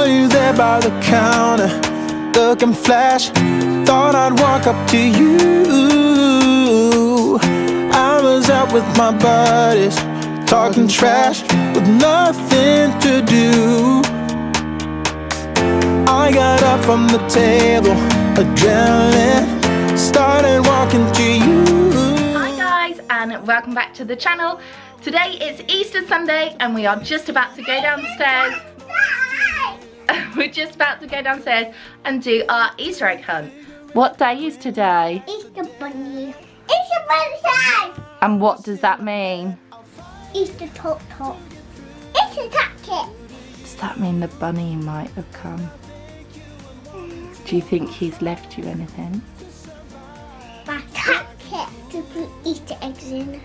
Saw you there by the counter, looking flash. Thought I'd walk up to you. I was out with my buddies, talking trash with nothing to do. I got up from the table, adrenaline, started walking to you. Hi guys and welcome back to the channel. Today is Easter Sunday and we are just about to go downstairs. We're just about to go downstairs and do our Easter egg hunt. What day is today? Easter bunny. Easter bunny time. And what does that mean? Easter top top. Easter tactic. Does that mean the bunny might have come? Do you think he's left you anything? My tactic to put Easter eggs in.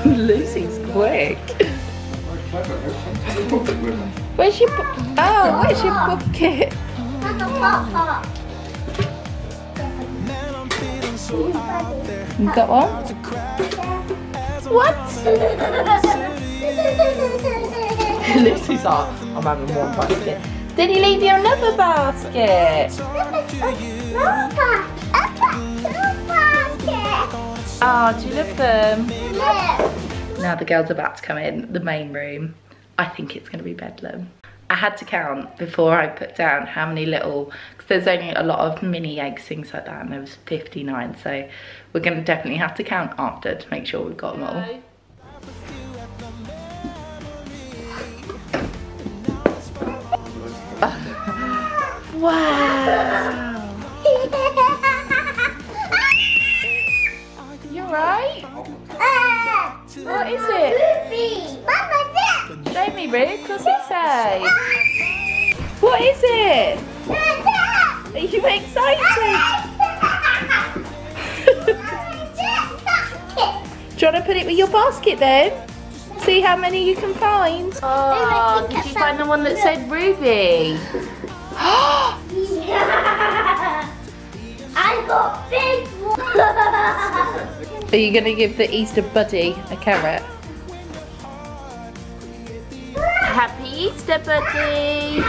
Lucy's quick. Where's your book? Oh, where's your bucket? You got one? What? Lucy's off. I'm having one basket. Did he leave you another basket? Oh, do you love them? Now the girls are about to come in the main room. I think it's gonna be bedlam. I had to count before I put down how many little, because there's only a lot of mini eggs, things like that, and there was 59, so we're gonna definitely have to count after to make sure we've got them all. Wow! Show me, Ruth. What's it say? What is it? Are you excited? Do you want to put it with your basket then? See how many you can find. Oh, oh did you find the one that said Ruby? I got big one. Are you going to give the Easter buddy a carrot? Happy Easter, buddy!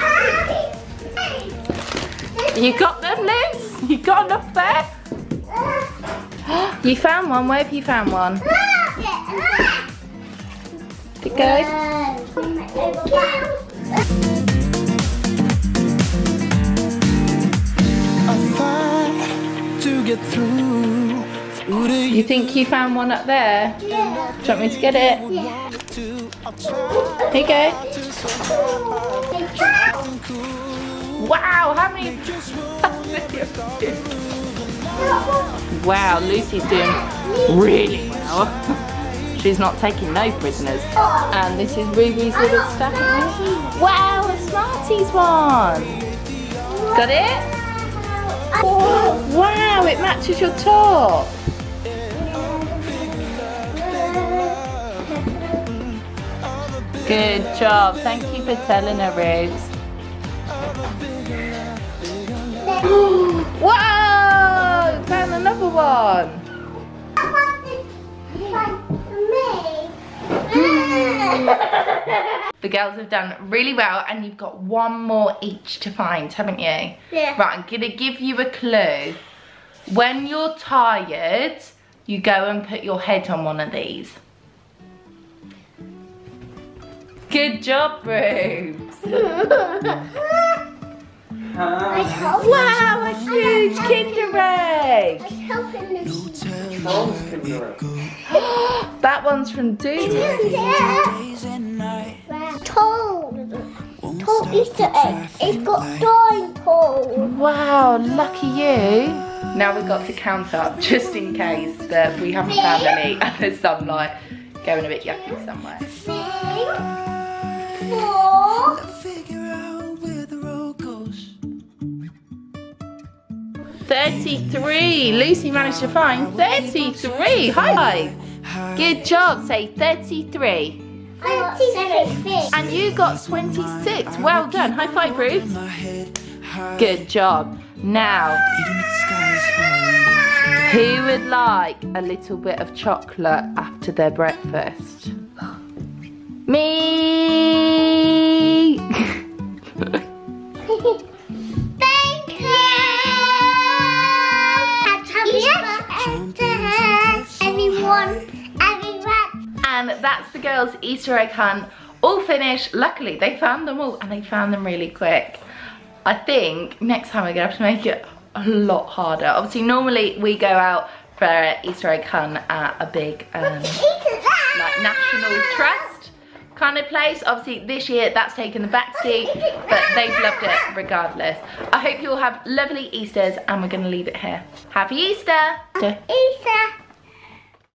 You got them, Liz? You got enough there? You found one. Where have you found one? Did it go? You think you found one up there? Do you want me to get it? Here you go. Wow, how many? wow, Lucy's doing really well. She's not taking no prisoners. And this is Ruby's little stack. Wow, a Smarties one. Got it? Wow, it matches your top. Good job. Thank you for telling her, Rose. Whoa! Found another one. The girls have done really well and you've got one more each to find, haven't you? Yeah. Right, I'm gonna give you a clue. When you're tired, you go and put your head on one of these. Good job, Rubes. wow, a huge Kinder egg. that one's from Doodle. Toad. Toad Easter egg. It's got nine toads. Wow, lucky you. Now we've got to count up just in case that we haven't found any and there's some like going a bit yucky somewhere. Four. Figure out where the road goes. 33. Lucy managed to find 33. Hi. Good job. Say 33. 26. And you got 26. Well done. High five, Ruth. My head high, Good job. Now, even if the sky is falling. who would like a little bit of chocolate after their breakfast? Me! Thank you. Everyone. Everyone. and that's the girls' Easter egg hunt all finished. Luckily, they found them all and they found them really quick. I think next time we're gonna have to make it a lot harder. Obviously, normally we go out for Easter egg hunt at a big um, like national trust kind of place. Obviously, this year that's taken the back seat, but they've loved it regardless. I hope you all have lovely Easters and we're gonna leave it here. Happy Easter! Easter.